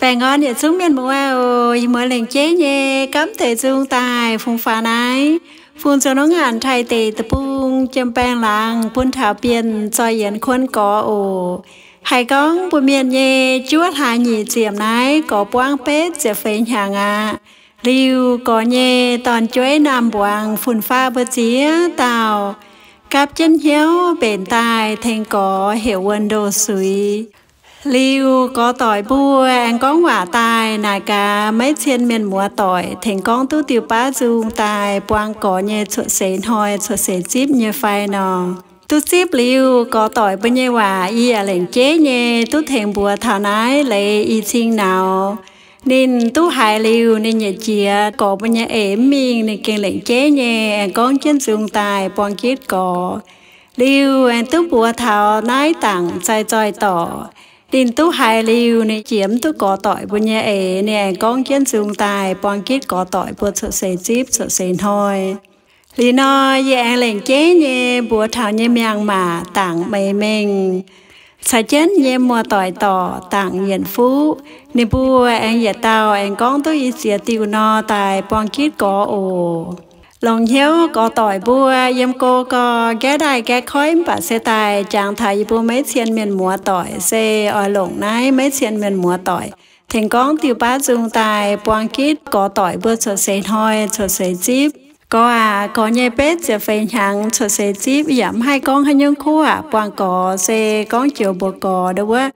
Bà ngon nhận xuống miền mùa ơi, mới lên chế nhé, cấm thể dung tài, phùng phá này. Phùng cho nó ngàn thay tì tập bung, châm bang làng, phun thảo biên, cho yên khuôn có ồ. Hai con bùi miền nhé, chuốt hai nhị diệm này, có buang bếp, sẽ phê nhà à. Riu có nhé, toàn chuối nam buang, phun pha bơ chía, tàu. Cáp chân hiếu, bền tài, thành có hiểu quân đồ suy. Liu có tỏi bua anh có quả tài nài cả mấy trên miền mùa tỏi thành con tu tiêu bá dung tài, quang có nhẹ chuột sến hoi, chuột sến chip như phai nò. Tu chip liu có tỏi bên như quả y à lệnh chế nhẹ tu thành bùa thảo nái, lấy y chinh nào. Nên tu hại liu, nên nhẹ chia có bên như ếm miên, nên kiên lệnh chế nhẹ anh con trên dung tài, quang chết có liu, anh tu bùa thảo nái tặng trai trai tỏ tin tu hai liu này chiếm tu có tội bu nhà ấy nè, con kiến dùng tài, bọn kết có tội bu sợ sẽ chip sợ sẽ thôi lý nó dạng lệnh chế nhé bùa thảo nhé miang mà tặng mày mình sa chết nhé mua tội tỏ tặng nhận phú. Nè bùa anh dạ tao anh con tôi ý xìa tiêu no tài, bọn kết có ồ lòng hiếu có tỏi bùa, yếm cô có ghé đài ghé khói, bà xe tài chàng thầy bùa mấy thiên miền mùa tỏi xe ở lộng nái mấy thiên miền mùa tỏi thành con tiêu bá dùng tài buông kít có tỏi bùa cho xe thôi cho xe chip có à có nhai bếp sẽ phải hàng cho xe chip giảm hai con hai nhân khu à buông có xe con chiều bùa cò đâu á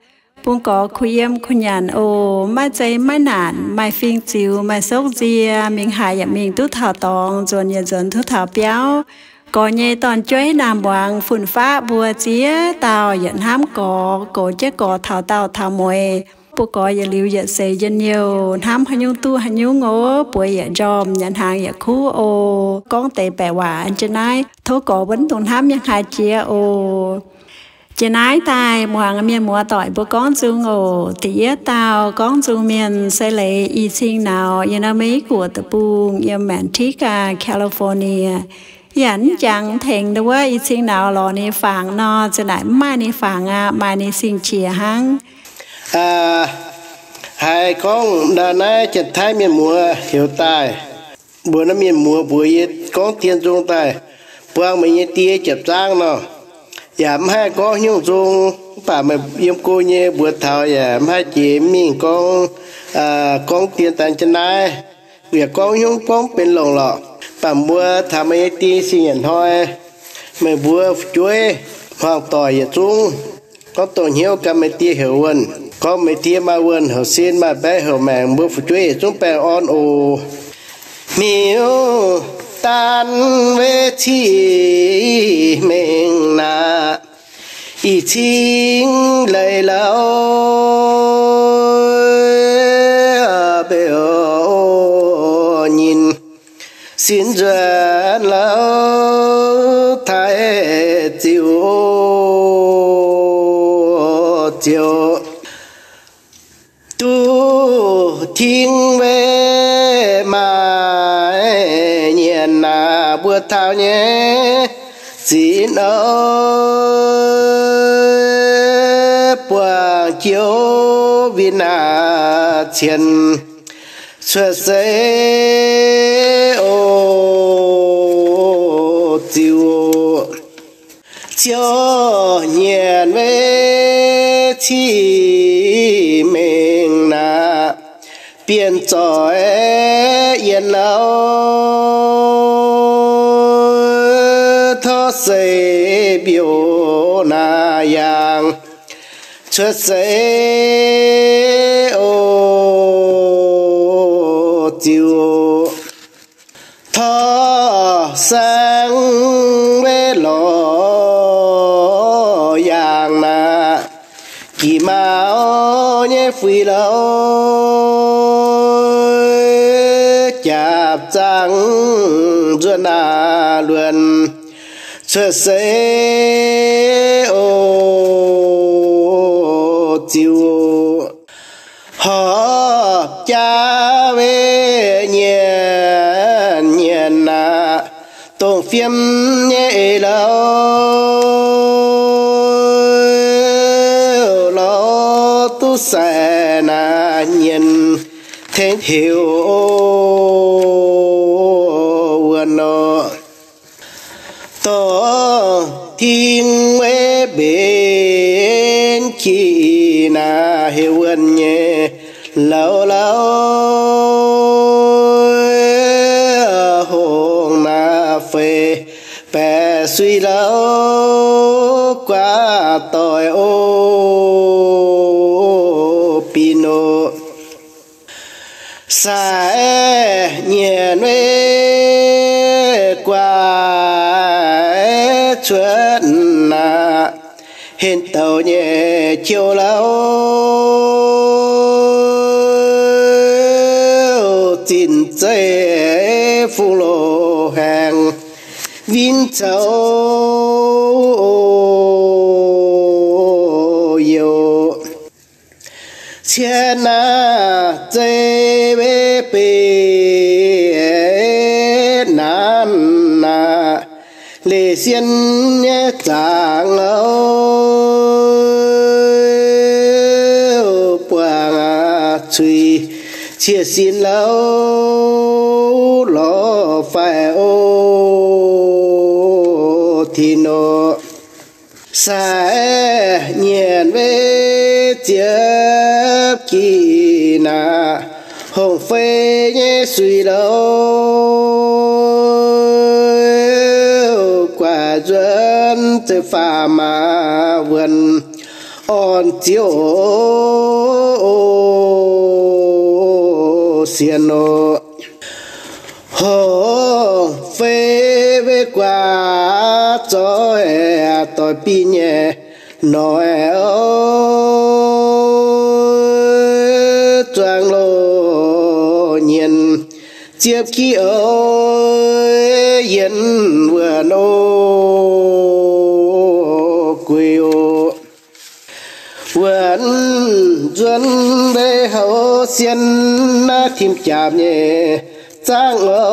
buông có khuy em khuy nhàn ô mai chơi mai nản mai phiên chiều mai sốc dìa mình hại mình tu thảo tòng dồn nhà dồn tu thảo béo có nhẹ toàn chơi nam bằng phun phá bùa chía tàu dẫn hám có cổ chết có thảo tàu thảo mồi bố có giờ liu giờ xây dân nhiều hám hay nhung tu hay nhung ngô bùa giờ dòm nhận hàng giờ khu ô con tệ bẻ quả anh trên này thố cổ vẫn tuần hám ยัง hai chia ô chỉ nói tai hoàng miền mùa tỏi bố con dung ổ tía tao con dung miền sẽ lấy y sinh nào yên ở mấy của tập buông yên mạn Tika California dẫn chẳng thành đâu y sinh nào lò ni phẳng nóจะไหนmai ni phẳng à mai ni sinh chia hăng à hai con đã nói chật thái miền mùa hiểu tài bữa nó miền mùa buổi con thiên dung tài buông mình tia chập giang nó giảm hai con nhung dung bà mà yếm cô nhé, bữa thảo giảm hai chị mình con à con tiền tàn chân này việc con nhung con bên lòng lọ. Bà mua tham mấy tí xin nhận thôi mà bữa chuối hoặc tỏi ya chung. Có tổ hiếu cả mấy tia hiểu quân có mấy tia mà quân hiểu xin mà bé hiểu màng bữa chuối chúng bè on ồ miêu tan về chi mình na ý chính lấy lâu biểu nhìn xin duyên lâu thái chiều chiều tu thiên về mà nhiên na bữa thao nhé. Xin ơi bữa chiếu vì na thiên. Xuất sẽ ô, tiêu. Chiều nhiên về chi mình na. Biên trời tiền lâu thọ sẽ biểu na yang. Xuất sẽ ô chiều duyên à luận sơ sê ô, chiều. Họ cha về nhà nhà na tổng phim nhẹ lâu à. lo tu sẽ na nhìn thế hiểu. To thiên mê bên chi na hiểu vườn nhé lâu lâu hồn na phê. Bè suy lâu qua tội ô pino sa tàu nhẹ chiều lâu tin chế phu lô hàng. Vin châu yêu. Thiên na chế bê bê nan na. Lệ xiên nhé chàng lâu chia xin lâu lo phải ô thì nó sai nhiên về tiếp kỳ nà. Hồng phê nhé suy lâu quả dân từ phà mà vườn on chiếu xiên nô hồ phê về qua, cho e, tôi pi nhẹ nói trang lô nhìn chiếc khi ơi yên, vừa, nô, quê ô. Vẫn dân về hậu xiên na thìm chạm nhẹ trang ô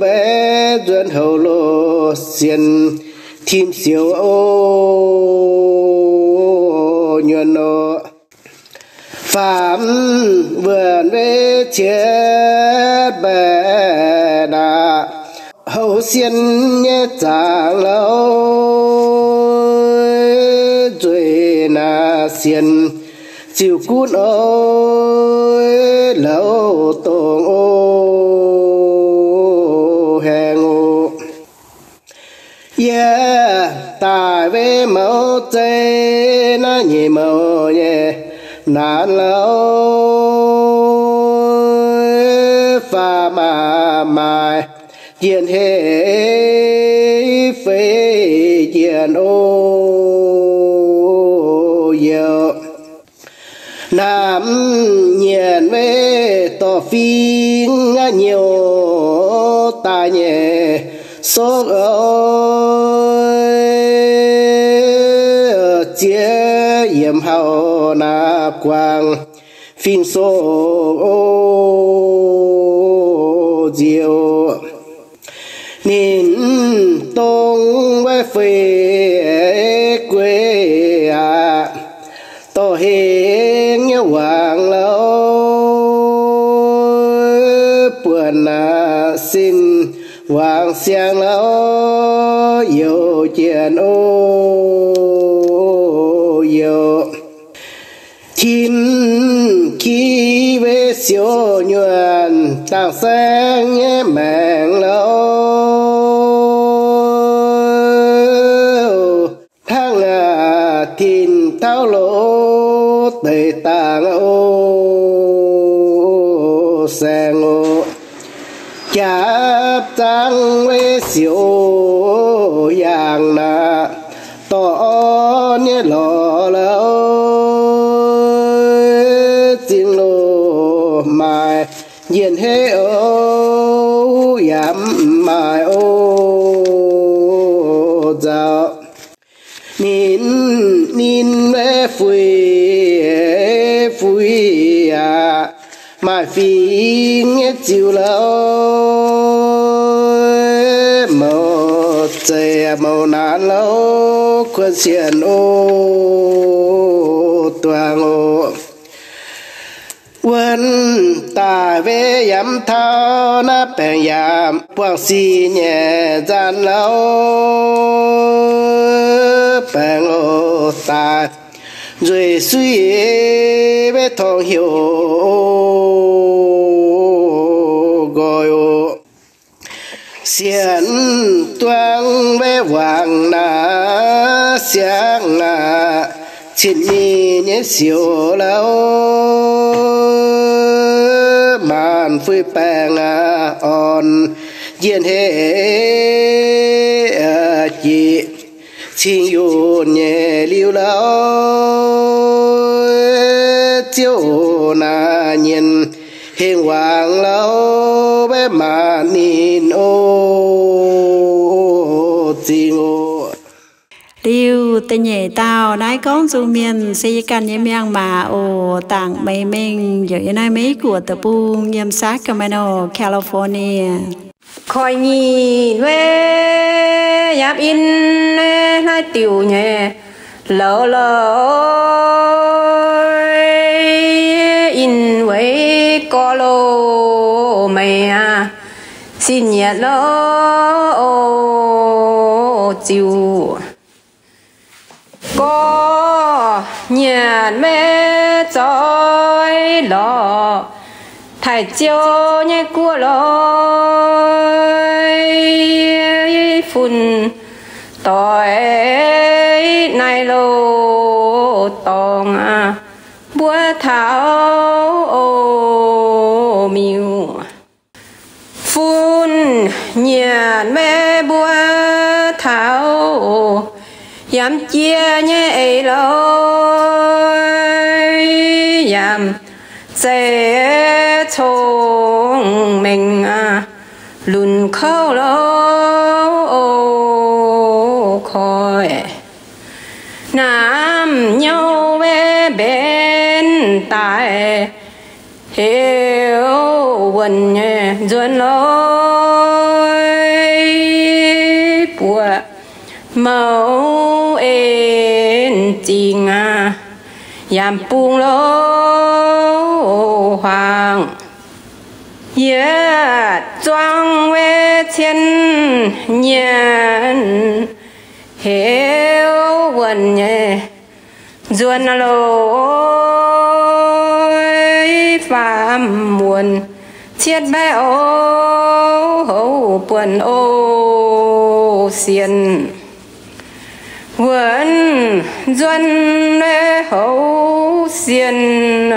bé duyên hậu lô xiên thìm siêu ô nhuận nô phạm vườn về chết bè đà, hậu xiên nhẹ trang lâu xiên. Chịu cún ơi lâu tông ô hèn ô yeah tại về mẫu tê na nhị mẫu nhé na lâu pha mà mài diện hệ phê diện ô. Lắm nhiên về tỏ phi nhiều, ta nhẹ số ơi. Chia yểm hậu na quang, phim số diệu. Nín tông với phê hoàng xiang lâu yêu chuyện ô yêu chín khi về siêu nhuận tàng sáng nhé mạng lâu tăng yang na to nhé lò lâu tin lo mai yên hê ô yam mai ô dạo nín nín mẹ phui phui à mai phi nghe chiều lâu tse mau na lo quân xiên ô toàn ô ta về yam thao na bèn yam quang si nhẹ gian lâu bèn ô ta rồi suy về thong hiểu gọi ô xiên toang bé hoàng na sáng na chín mi nhé siêu lâu màn phơi bèng à on yên hệ chị xin yêu nhẹ liu lâu chiều na nhìn hiền hoàng lâu bé mà liu tê nhẹ tao nái con du miền xây căn nhà miang mà ô tặng mấy mình giờ nay mấy của tập buông nhâm sát Camino, California. Khỏi nhì về giáp in hai tiểu nhẹ lỡ lỡ in với có lô mày à xin nhẹ lỡ chiều có nhà mẹ trói lọ thải chiều nhẹ cua lối phun tỏi này lô tòng à búa thảo ô miu phun nhà mẹ búa thảo yam chia nhé ấy lối yam sẽ thông mình à lùn khâu lâu khỏi nam nhau về bên tại hiểu quần nhé duyên lối. Bùa mẫu ên tình à yam pung lô hoàng ye trang về thiên nhân hiểu quần nhẹ duân lối phạm muôn. Chiết bé ô hậu buồn ô xiên vườn duyên hậu xiên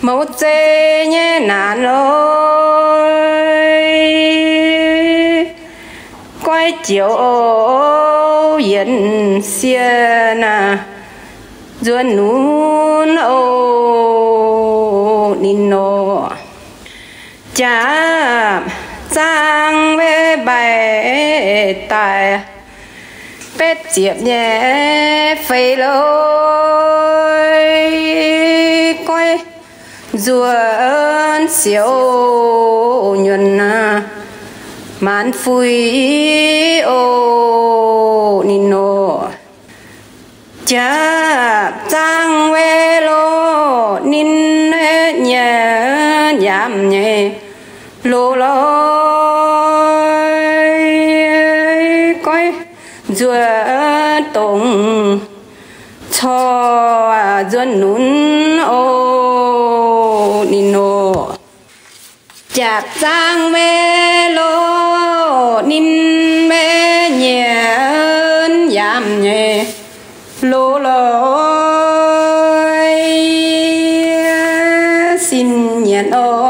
mẫu chê nhé nản ơi quay chiều ô yên xiên à duyên nún ô nín à, nô. Chạm sang về bài tài bếp chiệp nhẹ phê lối quay ruột siêu nhuận à. Màn phui ô nino cha trang về lô nín nhẹ nhảm nhẹ. Lô lô ruột cho dân nún ô nino chạp sang mê lô, nín mê nhẹ giảm nhẹ. Lô lối xin nhận ô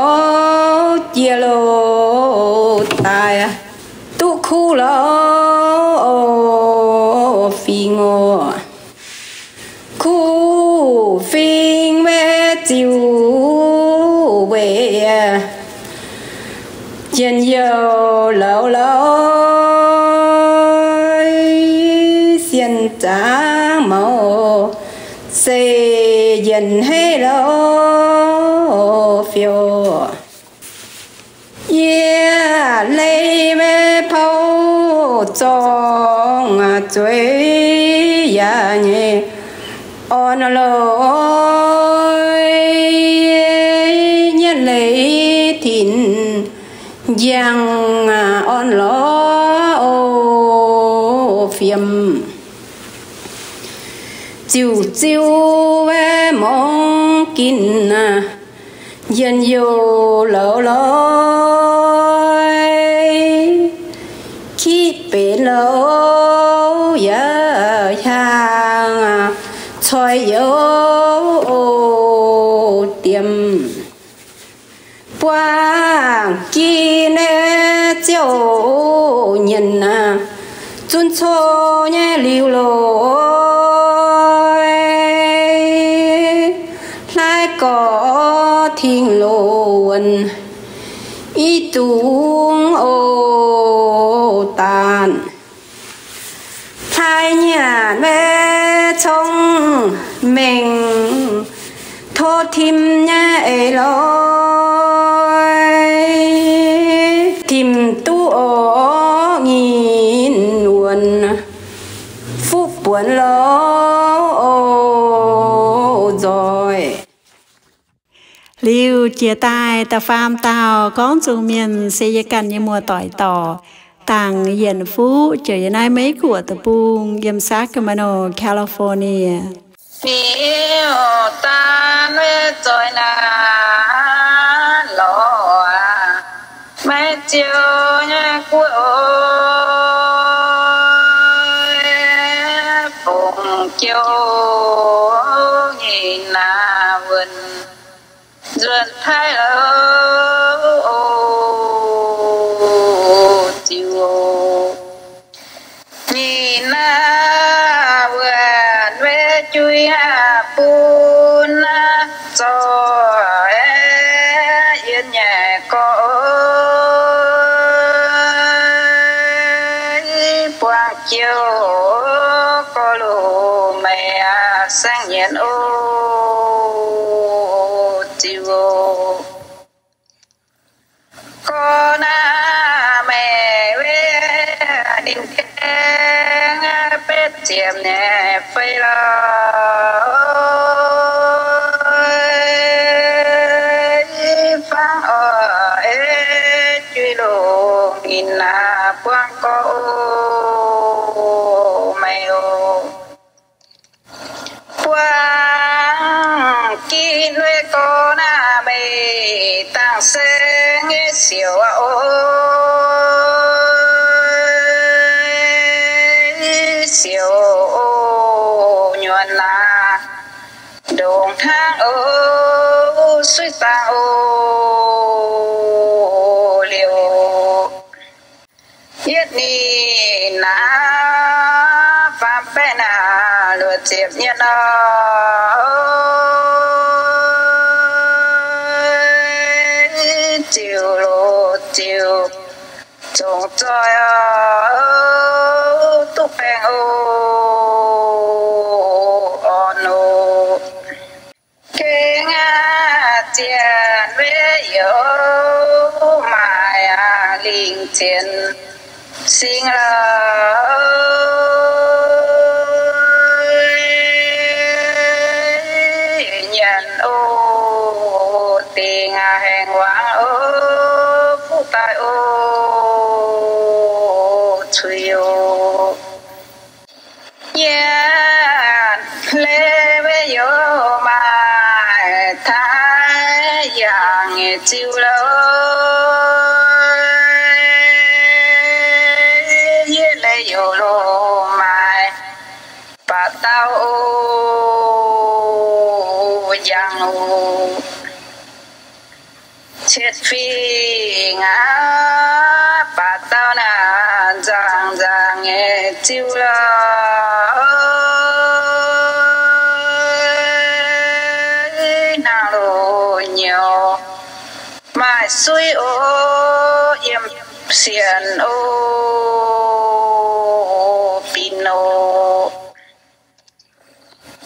chân dầu lâu lối, xin trả màu xây dần hay lô phiêu. Yeah lấy mê phâu trong à chuối ya nhé on lối giang à, on lo ô phiêm chiều chiều về mong kín à, dân yêu lỡ lối khi bể lỡ giờ hàng à, thôi yêu chi nè chiều nhìn à chun cho nhé liu lối lại có thiên lộn y tuông ô tàn hai nhà mẹ chồng mình thô thím nhà ấy lối tìm tu ô nghìn nguồn, phúc buồn lo rồi. Lưu chia tay ta pham tao con dùng miền sẽ cần như mùa tỏi tỏ. Tàng hiện phú trời nay mấy của tập buông sát Camero California phiêu ta nuôi rồi là lò à mấy chiều nha của ôi phùng chiều nhìn là vườn ruột thay lỡ bết chiếm nhẹ phây lo phang ở ế truy lộ nghìn là quang có ô mày ô quang kỳ nuôi có na mày tăng sẽ nghe siêu ô. Na nhiên à ơi, chiều lộ chiều. Trông trời à tu bèn ô, on ô. Kê nga tiền về yếu mà à linh tiền sinh lời yang chiều lối. Ye lê yếu lô mai bà tao ô giang ô chết phi ngã, bà tao nà giang giang nghe chiều lối. Yếm o ô pino.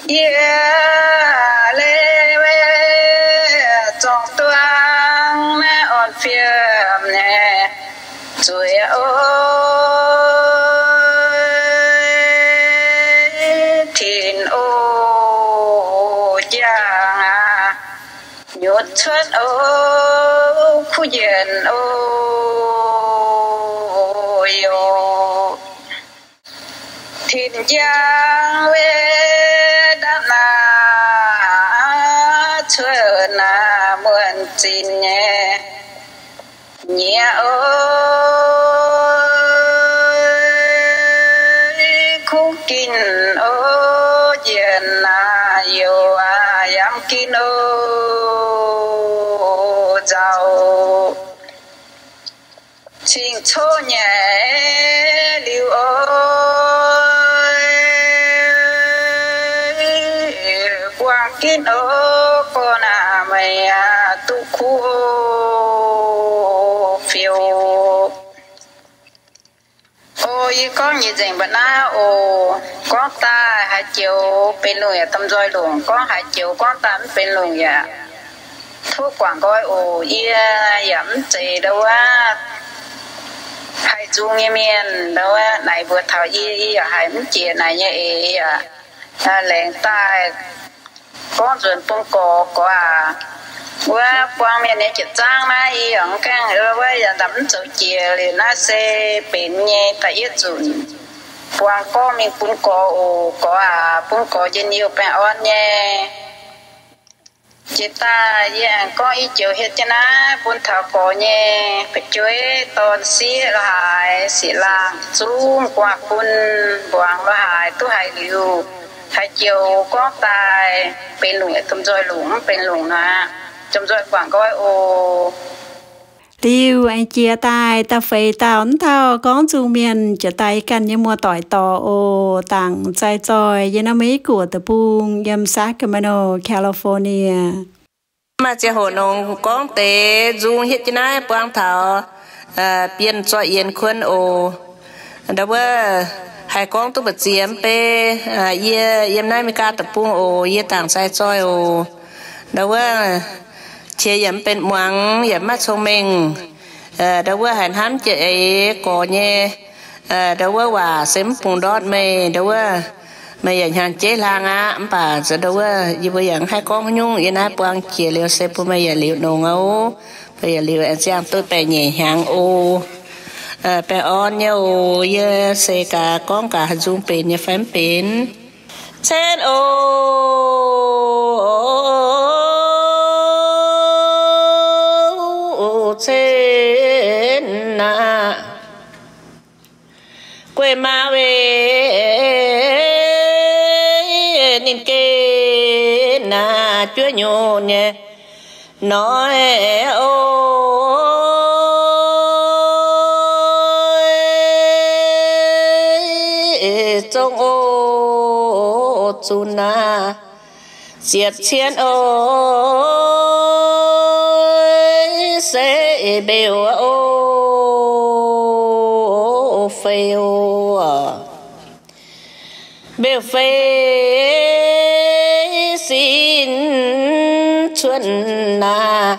Yeah lê we trong tuang mẹ on phiam nè chuối ôi thiên ô giang à nhốt chuất ô khu diện ô yo thiên giang về đã na chưa na muôn chín nhé. Nhẹ ơi, khúc kinh ô diện na yêu à yam kinh ô giàu chính cho nhẹ liu ơi. Quang kiến ô con à mày à tu khu phiêu. Ôi con như dành bận á ô con ta hai chiều bên lùi à, tâm roi luồng con hai chiều con ta bên lùi ya thuốc quảng coi ồ yên yeah, yểm gì đâu á hai chú nghe miền đâu á này vừa thảo y y ở hai muốn chia này như ý à. À tai con ruột bông cổ, có à. Qua quang miền này chỉ trang mà y ông căng ở với giờ đắm chỗ chia liền na xe bên nhẹ tại ít chuẩn quang có mình bông cổ, ồ, có à bông cổ trên nhiều bên on nhé chị ta dạng có ý chiều hết cho nó. Buôn thảo cổ nhé. Phải chơi tôn xí là hải xí là xuống qua quân buông là hải tu hải liu hải chiều có tài bên lủng, tôm roi lũng bên lủng là tôm roi quảng coi ô tiêu anh chia tay, ta phải tao ấn thao con dù miền trở tay cần như mua tỏi tỏ ô, tặng trai tròi như nó mấy của tờ buông yam Sacramento California. Mà chị hồ nông con tế dùng hiện trên này quang thảo à, biên cho yên khuôn ô. Đâu bơ hai con tôi bật chiếm pe ye yêm nay mới ca tập buông ô ye tặng trai tròi ô. Đâu bơ chế yếm bên muang yếm mắt sông mình đâu có hành hắn ờ, chị có nhé đâu có hòa xém phùng đót mê đâu có mày giờ hàng chế lang á bà sẽ đâu có như bây giờ hai con nhung, yên ai quang chia liều xe bố mày giờ liều đồ ngấu. Bây giờ liều anh giang tôi bè nhẹ hàng ô ờ, bè on nhau giờ xe cả con cả dùng bền như phém bền trên ô trên ma về nên kê na chúa nhô nhé nói, ôi, trong ô chú na diệt chiến ôi sẽ biểu ô fail ô phê xin chuẩn na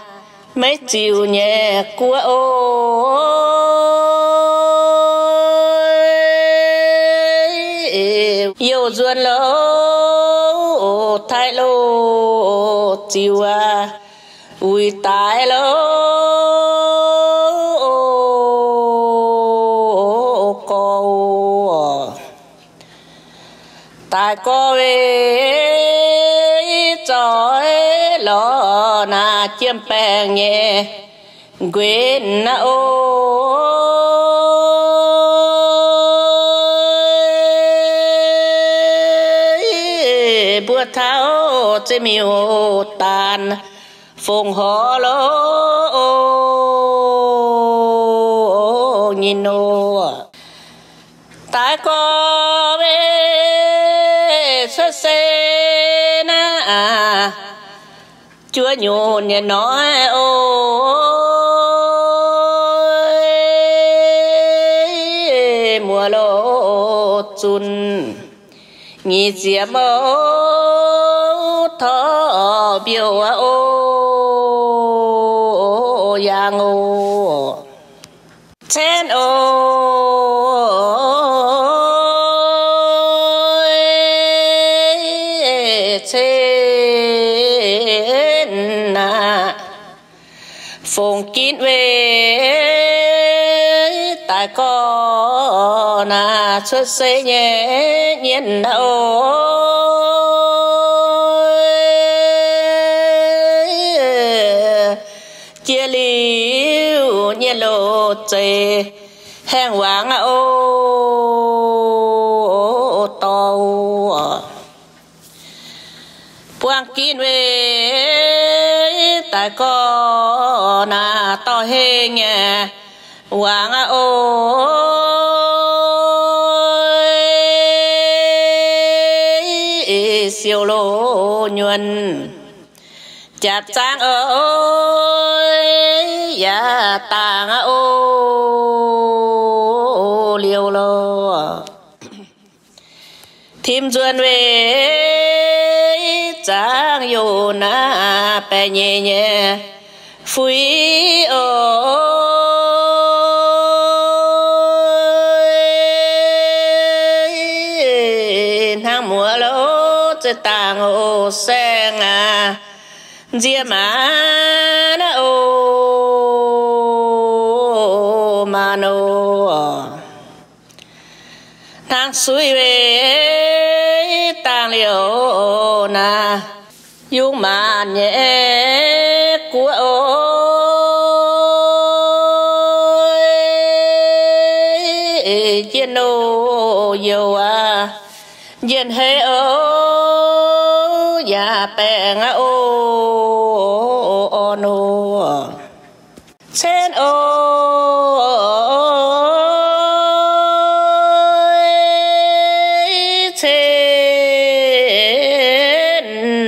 mấy chiều nhẹ của ôi yêu duyên lâu thay lô, chiều à ui tai lâu tại cô về trời lo na chiêm bèn nhẹ, quên na ô. Bữa tháo chế miêu tàn, phùng hó lô nhìn nô tại có chúa nhồn nói, ôi, mùa lô chun nhị chia mơ thọ biểu ô yang ô trên ô kín về tại có na xuất xây nhẹ nhiên đâu chia liu nhiên lộ chê hèn hoàng ô tàu. Quang kín về tại có na to he nghe. Hoàng ôi, siêu lô nhuần. Chặt trang ơi ya tàng ô liều lô. Thêm duyên về trang yêu na pe nhẹ nhẹ phui ơi nang mùa lỗ chơi tàng ô sen à dìa mà na ô mà nô nang suy về, tàng liều na dung mà nhẹ ô ya bèn ô ô. Nô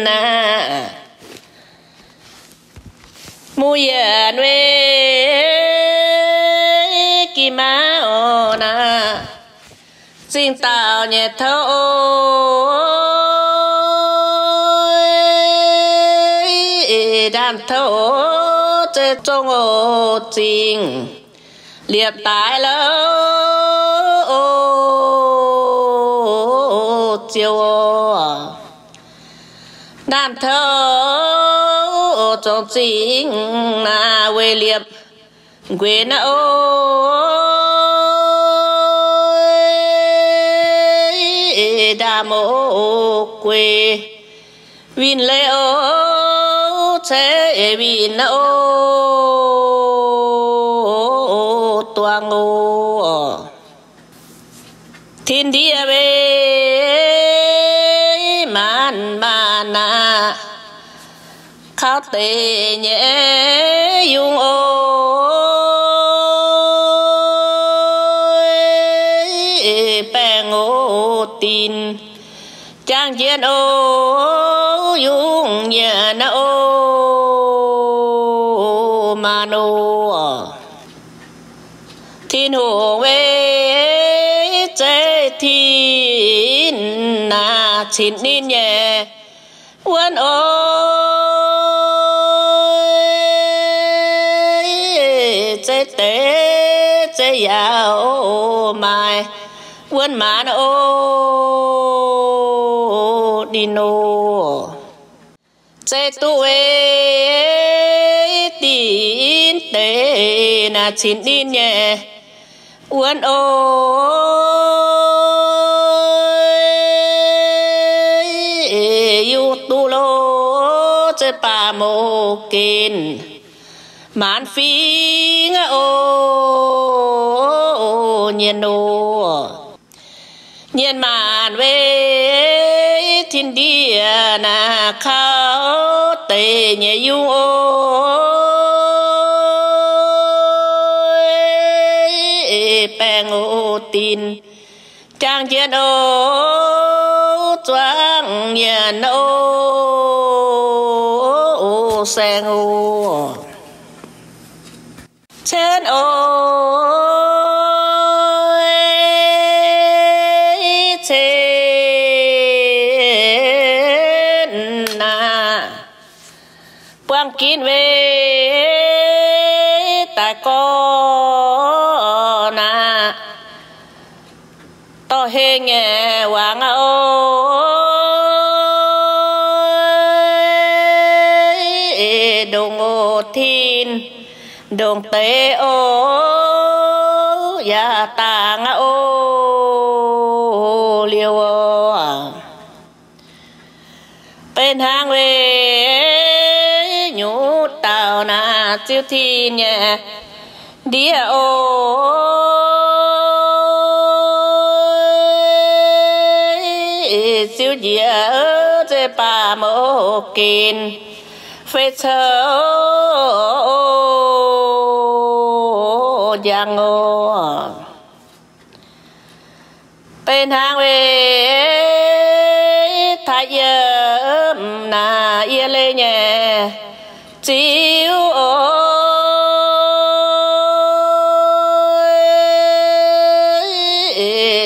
na. Ma na. Xin tạo nhẹ thâu đàn thâu chế trong ô trình liệp tái lỡ ô chiều ô. Đàn thâu trong trình là quê liệp quê na ôi đà mô quê, vin lê ô chế na ô toang ô thiên địa về man mana khao tê nhẹ dung ô. Bè ngô tin trang chiến ô, dung nhà na ô mà nô thiên hồ về chế thiên na chín đi nhẹ. Quân ôi chế tế chế yao mai quân mà ô đi nô. Chế tu ê tín tê na chín đi nhẹ. Uốn ôi, yêu tu lô chơi pa mô kín. Mãn phi ngã ô, nhiên ô nhiên màn về thiên địa na khao tề nhẹ yêu ô. Tin trang chiến ô choang nhà ô sen ô. Trên ô. Đường tế ô ya ta nga ô, liêu ô. Bên hàng về nhũ tàu na chiêu thi nhẹ địa ô. Siêu dịa chế bà mô kín, phê sâu giang ngô tên hàng về thái giờ na yên lê nhẹ chiếu ôi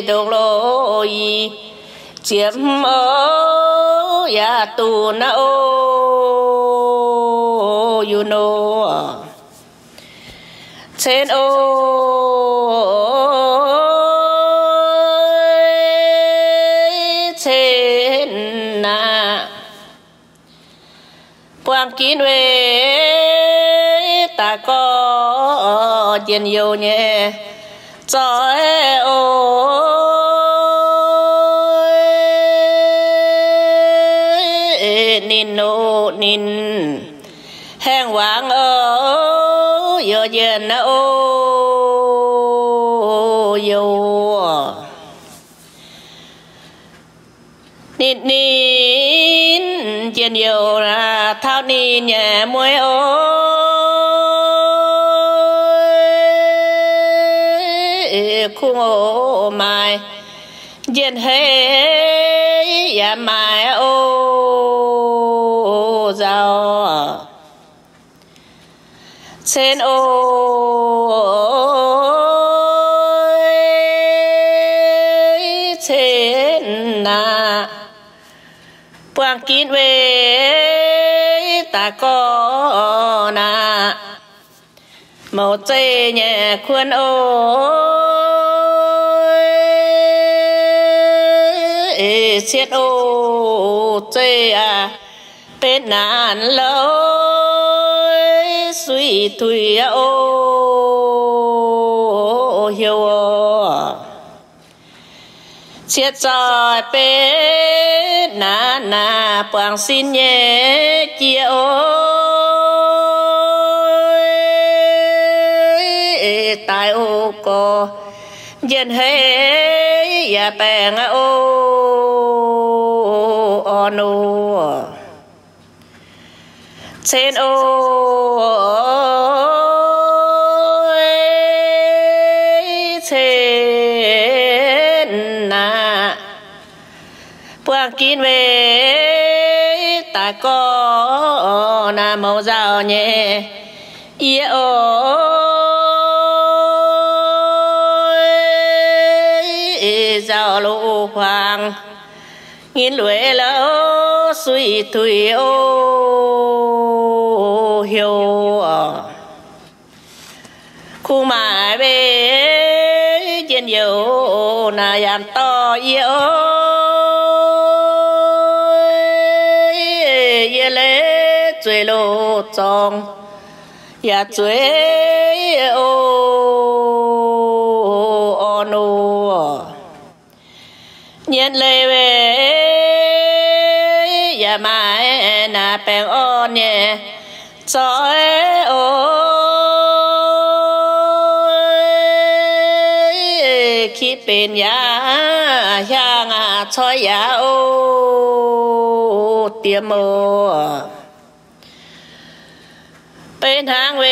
đồng lôi chiếm ô ya tu na ô. You know. Trên ô tiền yêu nhé. Cho ôi nín nô nín. Hang vàng ơ yo yên ô yo nín nín yen yêu ra thao nín nhẹ môi ô. Ô mai diện hey ya mai ô giàu. Trên ôi trên na quang kín về ta có na màu chê nhẹ khuôn ôi chết ô chê à. Bên nạn lâu suy thủy à, ô hiểu chết rồi bên na na bằng xin nhé, chia ô. Tại ô, cô. Dân hết Dạ, ya bèn ô ono trên o trên na quang kín về, ta có na màu giàu nhẹ. Yêu nghìn lưỡi lâu suy thủy ô hiểu khu mà bê trên dầu na yam to yêu ye lê chuối lô trong ya chuối ô ô nô. Nhiên lê về มไม้นาแปลงอ้อนเนี่ยซอยโอ้คิดเป็นยาย่างาชอยยาโอเตียมโมเป็นทางเว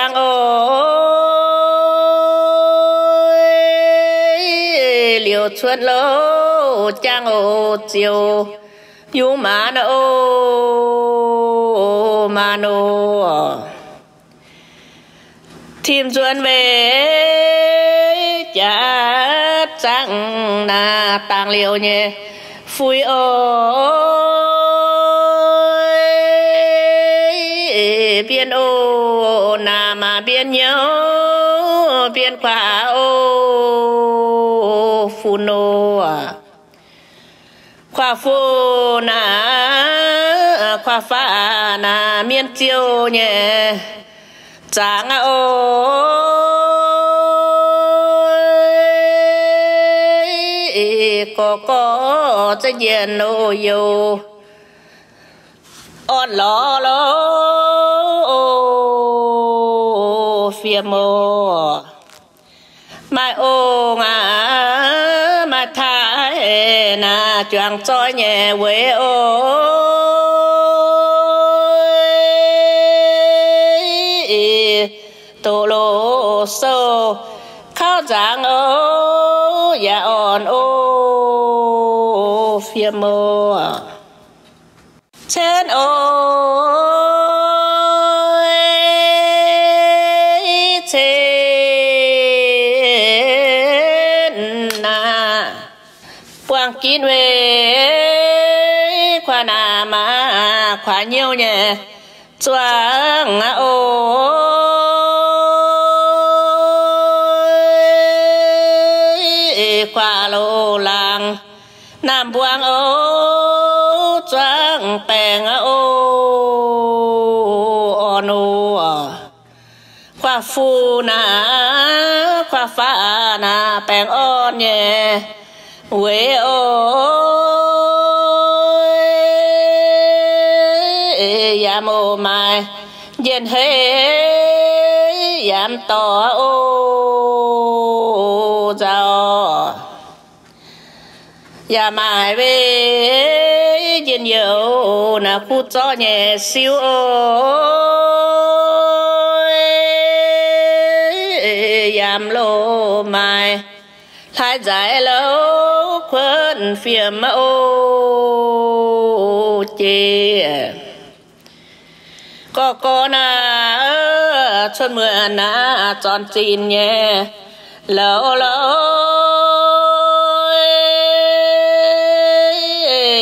nhẹ ơi ôi liều chuột lô trang ô chiều. Yêu mà ô mà ô thêm xuân về cha chẳng là tàng liều nhẹ phui ôi biên ô biên nhớ, biên quả ô phu nô à. khoa phu na khoa pha na miên chiêu nhẹ chàng à ô. Có có cho diện nô yêu on lo lo phía mô mai ô ngã mà thái na choàng cho nhẹ quê ô tổ lô sâu khao giang ô dạ ya on ô phía mô trên ô khóa khoa nhiều nhẹ choang ô khóa lô làng, nam buang ô choang bèng ô onu khóa phu na, khóa pha na bèng on nhẹ quê ô yam ô dạ mai. Yên hê yam to ô ya mai về yên yêu na khu cho nhẹ siêu ôi yam lô mai. Thái giải lâu quân phiền ô chê có có na à, xuân mưa na à, tròn chín nhé. Lâu lâu,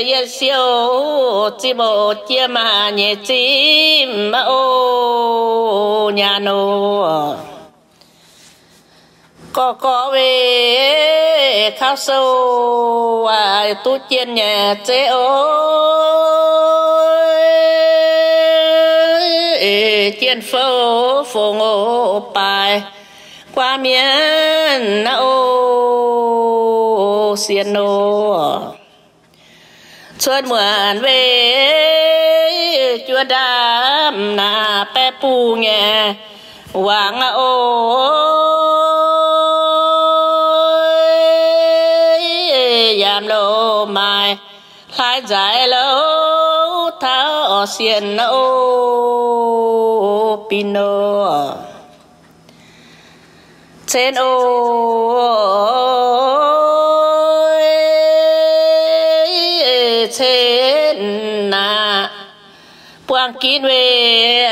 yên siêu chỉ bộ chia mà nhẹ chim ô nhà nô. Có có về khao sâu à tu tiên nhà chế ô chiến phô phô ngô bài, qua miền na ô xiên nô. Xuân muộn về, chúa đam na pe pu nghe hoàng ô. Giảm lô mai, lai giải lâu thao xiên ô pino. Trên ôi trên na quang kín về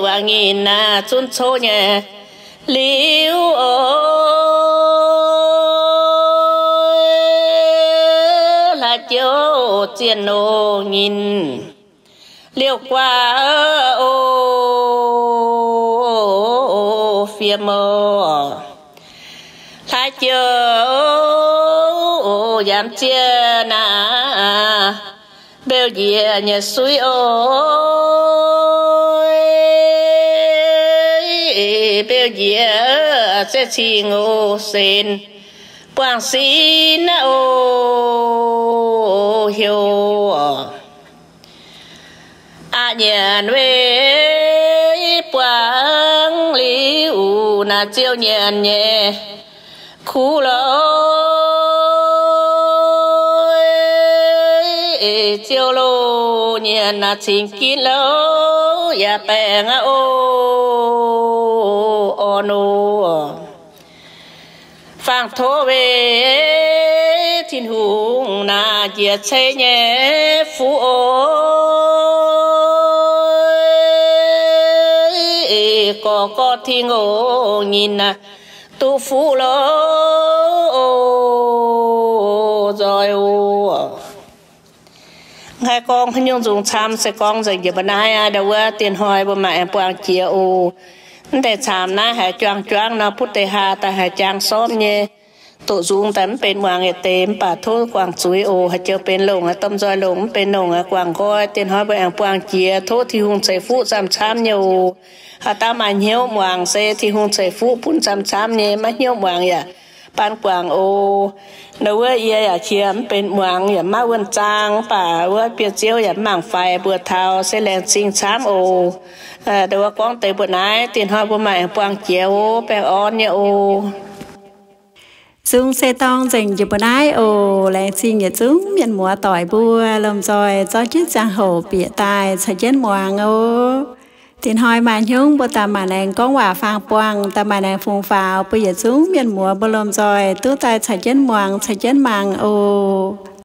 hoàng nghìn na chun chô nhẹ liu ô Tiền ô nhìn. Nghìn liêu qua ô, phía mơ thái chờ ô giảm chia na bêu dìa nhà suối ô bêu dìa sẽ chi ngô sen quang na ô hiếu a nhận về quang lý u na chiêu nhận nhẹ, khu lối. Chiêu lô nhận na chính kín lô ya bèng ô ô nô phang thô về. Thiên hùng na chia xe nhé, phú ôi có có thiên ngô nhìn nà, tu phú lô. Rồi ô ngay con hình dung dùng chăm sẽ con dành cho bên ai à đâu à, tiền hoài bên mẹ em quang chia ô để chăm na hai choang choang na put te ha ta hai chang xóm nhé tổ dung tấn bên hoàng nghệ tên bà thô quảng chuối ô hay chờ bên lồng à tâm roi lồng bên lồng à quảng coi tiền hỏi bên em quang chia thô thì hùng chạy phụ chăm chăm nhiều hà ta mà nhiều hoàng xe thì hùng chạy phụ phun chăm chăm nhé mà nhiều hoàng ya ปานกวางโอเนเวเอียอย่าเชียมเป็นเมืองอย่ามาวันจางป่าว่าเปียเจียวอย่ามั่งไฟเบื่อเทาเสลนซิงช้ามโอเออเดี๋ยวว่ากอ ban quảng ô nếu với ye ya chiếm bên muang ya ma quân trang bà với biệt chiếu ya mảng phai bữa thao sẽ lên sinh sám ô. À, Đều quang tế bữa nãy tiền hoa bữa mày quang chiếu bè on ya ô. Chúng xe tông dành cho bữa nãy ô lẽ xin nhật chúng nhận mùa tỏi bùa, lầm rồi cho chiếc giang hồ bịa tài sẽ chết mùa ngô tin hoi mà nhung bữa ta mà nàng có quả phang quang ta mà nàng phùng phào, bây giờ xuống miền mùa bơ lom rồi tú tài sạch chân muang sạch chân màng ô